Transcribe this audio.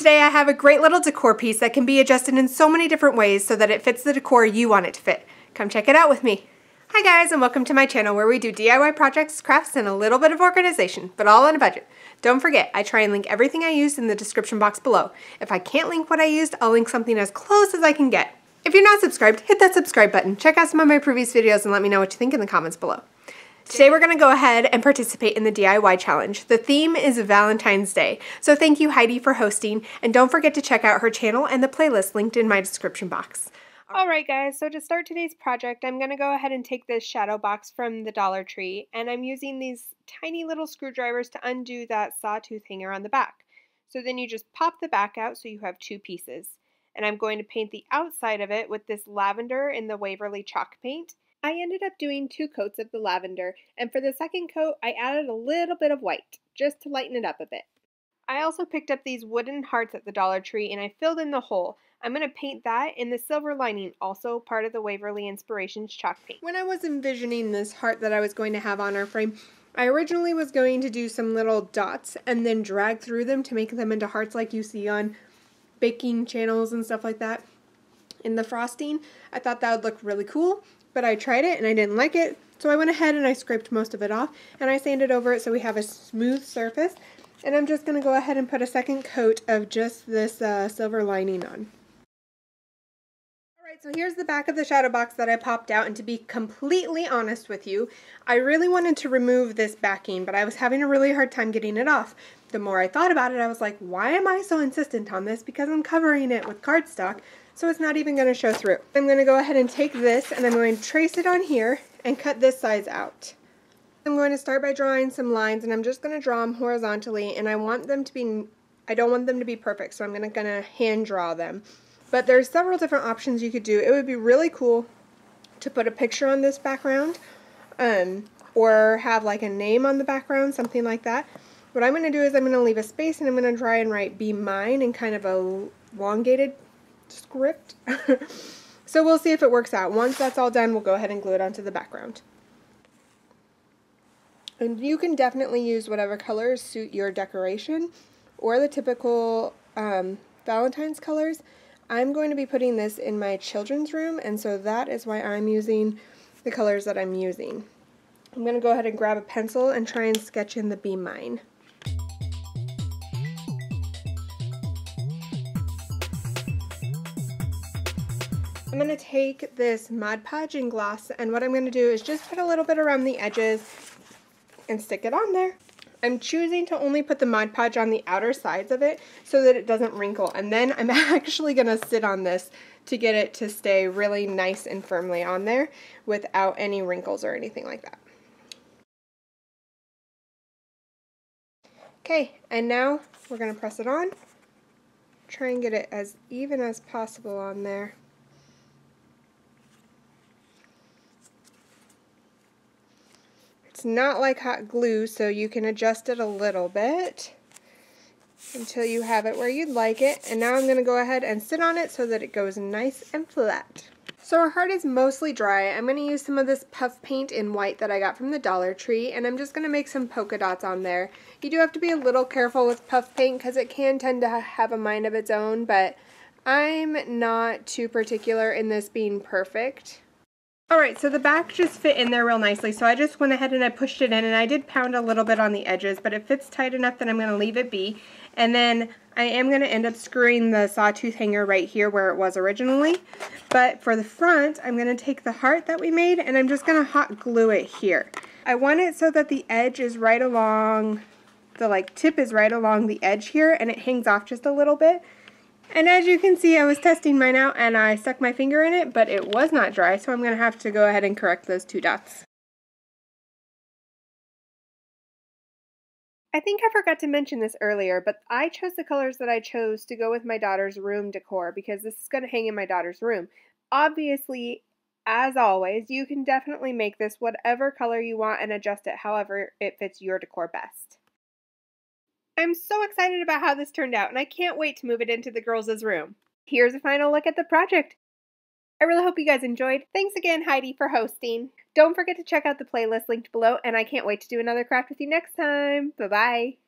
Today I have a great little decor piece that can be adjusted in so many different ways so that it fits the decor you want it to fit. Come check it out with me. Hi guys and welcome to my channel where we do DIY projects, crafts, and a little bit of organization, but all on a budget. Don't forget, I try and link everything I used in the description box below. If I can't link what I used, I'll link something as close as I can get. If you're not subscribed, hit that subscribe button. Check out some of my previous videos and let me know what you think in the comments below. Today we're going to go ahead and participate in the DIY challenge. The theme is Valentine's Day, so thank you Heidi for hosting, and don't forget to check out her channel and the playlist linked in my description box. Alright guys, so to start today's project, I'm going to go ahead and take this shadow box from the Dollar Tree, and I'm using these tiny little screwdrivers to undo that sawtooth hanger on the back. So then you just pop the back out so you have two pieces. And I'm going to paint the outside of it with this lavender in the Waverly chalk paint, I ended up doing two coats of the lavender, and for the second coat, I added a little bit of white, just to lighten it up a bit. I also picked up these wooden hearts at the Dollar Tree and I filled in the hole. I'm going to paint that in the silver lining, also part of the Waverly Inspirations chalk paint. When I was envisioning this heart that I was going to have on our frame, I originally was going to do some little dots and then drag through them to make them into hearts like you see on baking channels and stuff like that in the frosting. I thought that would look really cool, but I tried it and I didn't like it. So I went ahead and I scraped most of it off and I sanded over it so we have a smooth surface. And I'm just going to go ahead and put a second coat of just this uh, silver lining on. Alright, so here's the back of the shadow box that I popped out and to be completely honest with you, I really wanted to remove this backing, but I was having a really hard time getting it off. The more I thought about it, I was like, why am I so insistent on this? Because I'm covering it with cardstock, so it's not even going to show through. I'm going to go ahead and take this and I'm going to trace it on here and cut this size out. I'm going to start by drawing some lines and I'm just going to draw them horizontally and I want them to be, I don't want them to be perfect so I'm going to, going to hand draw them. But there's several different options you could do. It would be really cool to put a picture on this background um, or have like a name on the background, something like that. What I'm going to do is I'm going to leave a space and I'm going to try and write be mine in kind of a elongated script. so we'll see if it works out. Once that's all done, we'll go ahead and glue it onto the background. And you can definitely use whatever colors suit your decoration or the typical um, Valentine's colors. I'm going to be putting this in my children's room and so that is why I'm using the colors that I'm using. I'm going to go ahead and grab a pencil and try and sketch in the Be Mine. I'm going to take this Mod Podge and gloss and what I'm going to do is just put a little bit around the edges and stick it on there. I'm choosing to only put the Mod Podge on the outer sides of it so that it doesn't wrinkle and then I'm actually going to sit on this to get it to stay really nice and firmly on there without any wrinkles or anything like that. Okay, and now we're going to press it on. Try and get it as even as possible on there. It's not like hot glue, so you can adjust it a little bit until you have it where you'd like it. And now I'm going to go ahead and sit on it so that it goes nice and flat. So our heart is mostly dry. I'm going to use some of this puff paint in white that I got from the Dollar Tree, and I'm just going to make some polka dots on there. You do have to be a little careful with puff paint because it can tend to have a mind of its own, but I'm not too particular in this being perfect. Alright, so the back just fit in there real nicely, so I just went ahead and I pushed it in, and I did pound a little bit on the edges, but it fits tight enough that I'm going to leave it be. And then I am going to end up screwing the sawtooth hanger right here where it was originally. But for the front, I'm going to take the heart that we made, and I'm just going to hot glue it here. I want it so that the edge is right along, the like tip is right along the edge here, and it hangs off just a little bit. And as you can see, I was testing mine out and I stuck my finger in it, but it was not dry, so I'm going to have to go ahead and correct those two dots. I think I forgot to mention this earlier, but I chose the colors that I chose to go with my daughter's room decor because this is going to hang in my daughter's room. Obviously, as always, you can definitely make this whatever color you want and adjust it however it fits your decor best. I'm so excited about how this turned out, and I can't wait to move it into the girls' room. Here's a final look at the project. I really hope you guys enjoyed. Thanks again, Heidi, for hosting. Don't forget to check out the playlist linked below, and I can't wait to do another craft with you next time. Bye-bye.